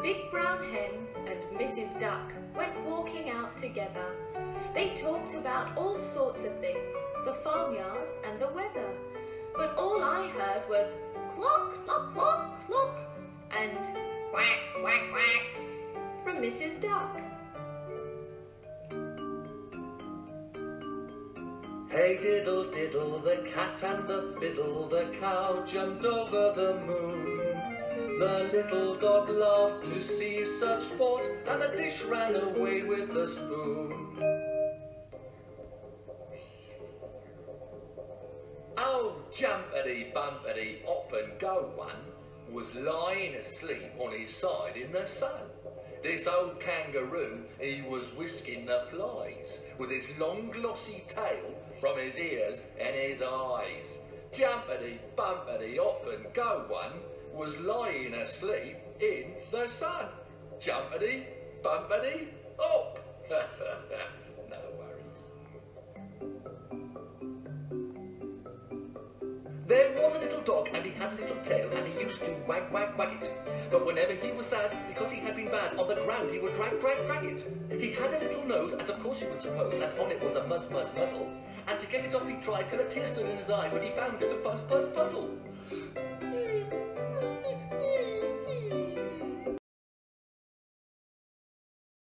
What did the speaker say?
Big Brown Hen and Mrs. Duck went walking out together. They talked about all sorts of things, the farmyard and the weather. But all I heard was clock, clock, clock, clock, and quack, quack, quack from Mrs. Duck. Hey diddle diddle, the cat and the fiddle, the cow jumped over the moon. The little dog laughed to see such sport, and the dish ran away with the spoon. Oh, jumpity bumpity up and go one was lying asleep on his side in the sun. This old kangaroo, he was whisking the flies with his long glossy tail from his ears and his eyes. Jumpity bumpity up and go one was lying asleep in the sun. Jumpity bumpity up. no worries. There was a little dog and he had a little tail and he used to wag, wag, wag it. But whenever he was sad, because he had been bad, on the ground he would drag, drag, drag it. He had a little nose, as of course you would suppose, and on it was a muzz, muzz, muzzle. And to get it off he tried till a tear stood in his eye when he found it a buzz, buzz, puzzle.